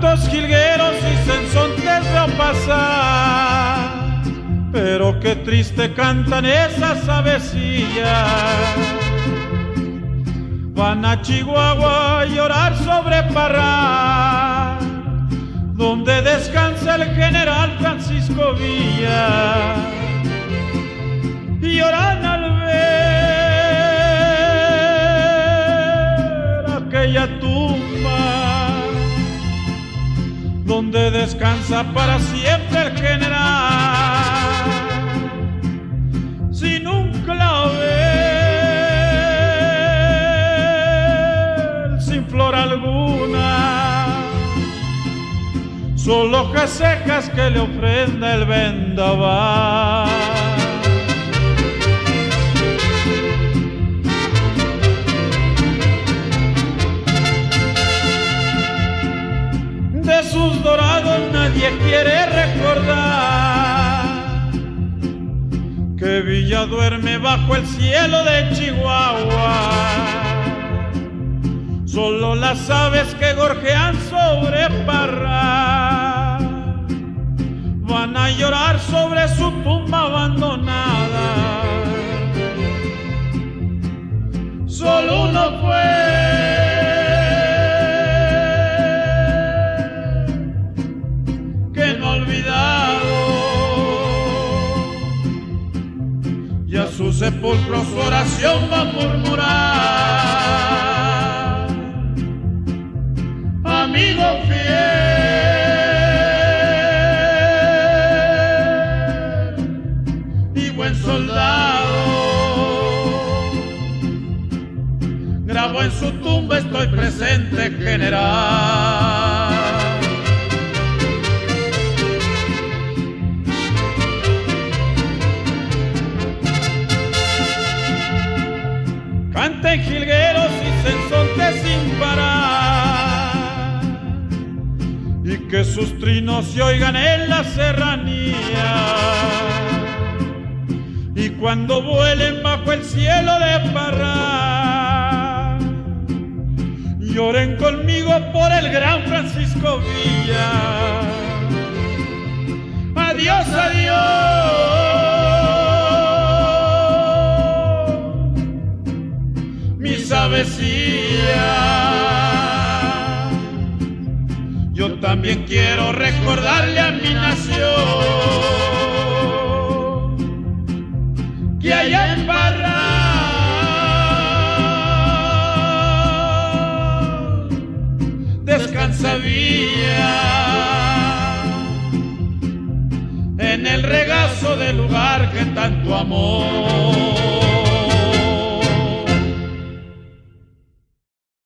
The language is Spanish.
cuántos jilgueros y sensontes veo pasar, pero qué triste cantan esas avecillas. Van a Chihuahua a llorar sobre Parral, donde descansa el general Francisco Villa. Y lloran al ver aquella tumba donde descansa para siempre el general. Sin un clavel, sin flor alguna, solo hojas secas que le ofrenda el vendaval. De sus dorados nadie quiere recordar que Villa duerme bajo el cielo de Chihuahua. Solo las aves que gorjean sobre Parra van a llorar sobre su tumba abandonada. Solo uno fue y a su sepulcro su oración va a murmurar amigo fiel y buen soldado. Grabo en su tumba estoy presente general canten jilgueros y sensontes sin parar. Y que sus trinos se oigan en la serranía. Y cuando vuelen bajo el cielo de Parra lloren conmigo por el gran Francisco Villa. Adiós adiós avecillas. Yo también quiero recordarle a mi nación que allá en Barra descansa Villa en el regazo del lugar que tanto amor.